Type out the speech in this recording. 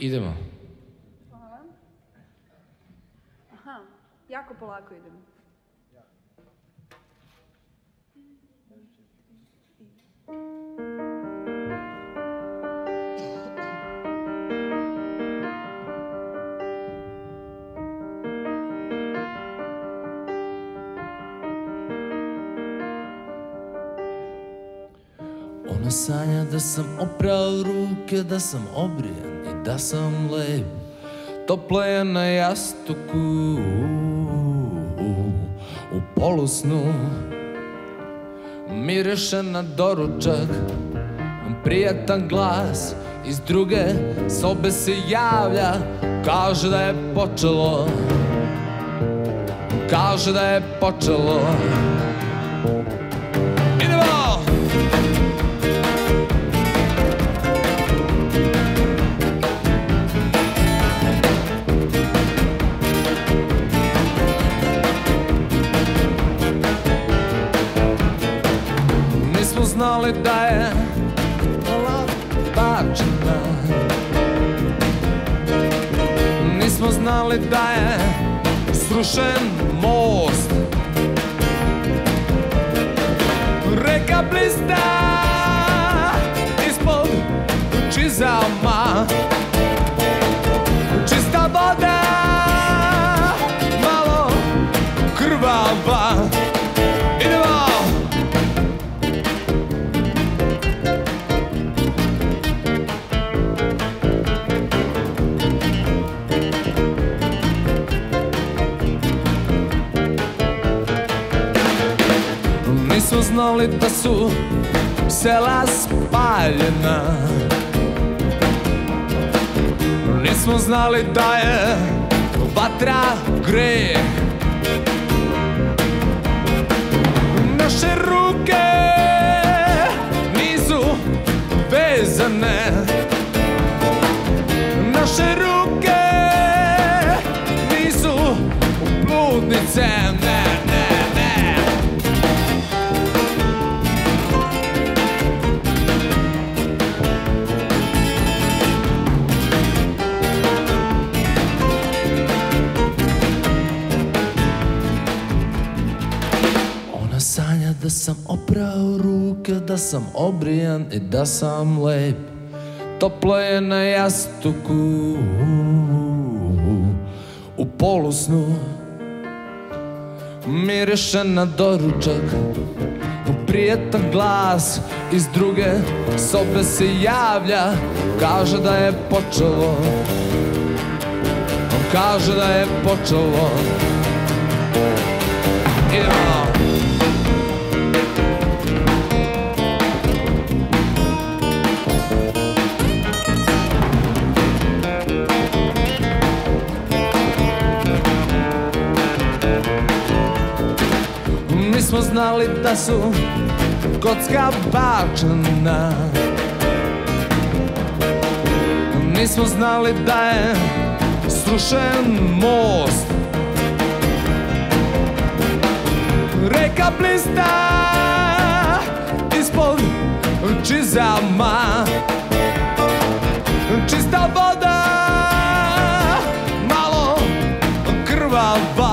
Idemo. Hvala. Aha, jako polako idemo. Ona sanja da sam oprao ruke, da sam obrijan i da sam lep. Topla je na jastuku u polusnu. Miriše na doručak, prijatan glas Iz druge sobe se javlja, kaže da je počelo Kaže da je počelo znali da je bačena Nismo znali da je srušen most. Reka blista znali da su sela spaljena. Nismo znali da je vatra greh sam oprao ruke, da sam obrijan i da sam lep. Toplo je na jastuku u polusnu. Miriše na doručak Prijetan glas iz druge sobe se javlja. Kaže da je počelo Kaže da je počelo Svi smo znali da su kocka bačena. Nismo znali da je srušen most. Reka blista ispod čizama. Čista voda, malo krvava.